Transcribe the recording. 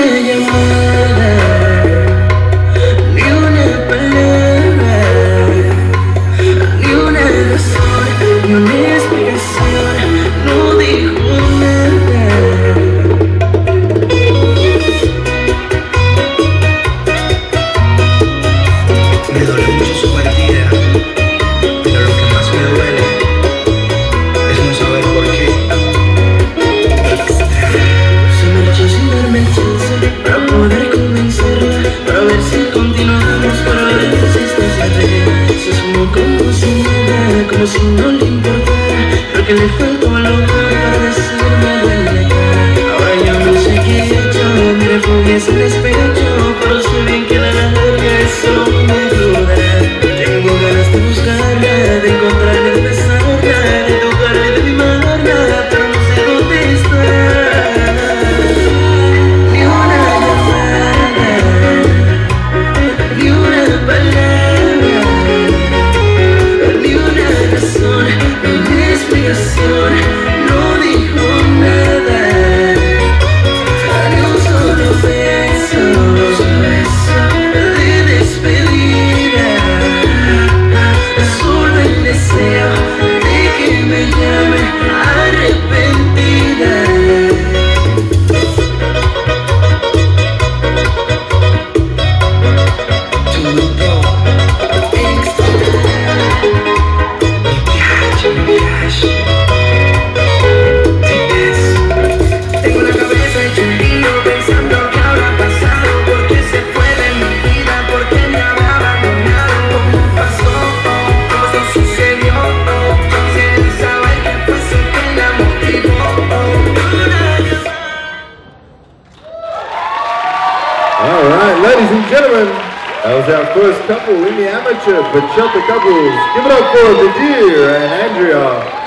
you no le importara, porque le faltó que para All right, ladies and gentlemen, that was our first couple in the amateur, but Bachata couples. Give it up for Nadir and Andrea.